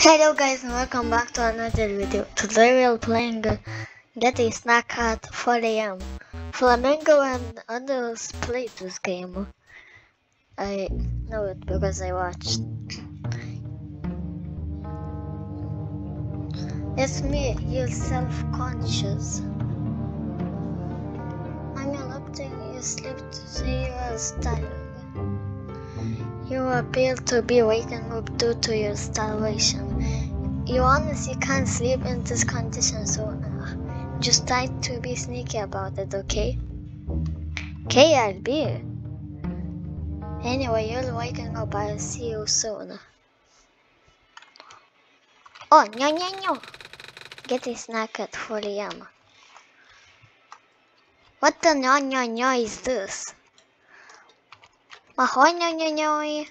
Hello guys and welcome back to another video. Today we're playing uh, Get a Snack at 4 am. Flamingo and others played this game. I know it because I watched. It's me, you're self-conscious. I'm erupting, you sleep to see you as tired. You appear to be waking up due to your starvation. You honestly can't sleep in this condition, so uh, just try to be sneaky about it, okay? Okay, I'll be. Anyway, you're waking up. I'll see you soon. Oh, no, no, no. Get a snack at 4 am. What the no, no, no is this? Mahoy, no, no, no.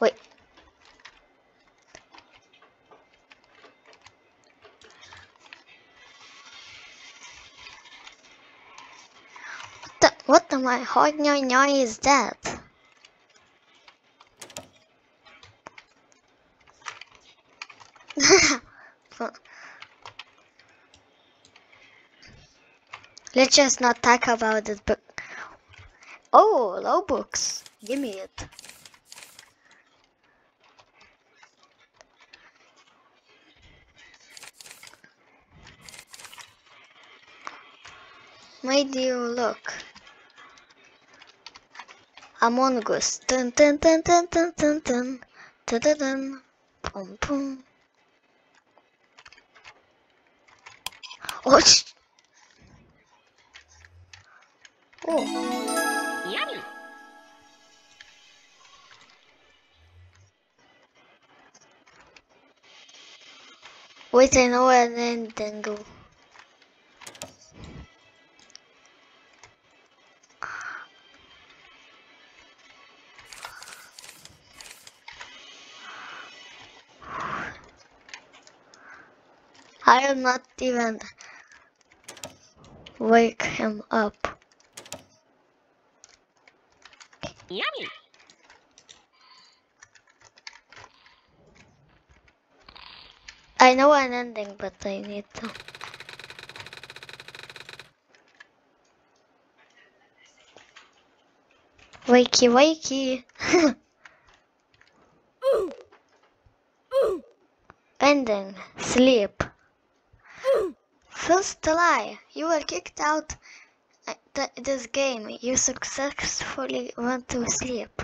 Wait. What the, my hot no no is that? Let's just not talk about this book. Oh, low books. Give me it. My dear, look. Among Us. Dun dun dun dun dun dun dun. Dun dun dun. Pum pum. Oh, Wait, I know an then go. I am not even wake him up. Yummy. I know an ending, but I need to. Wakey, wakey. Ending. Sleep. First lie. You were kicked out th- this game. You successfully went to sleep.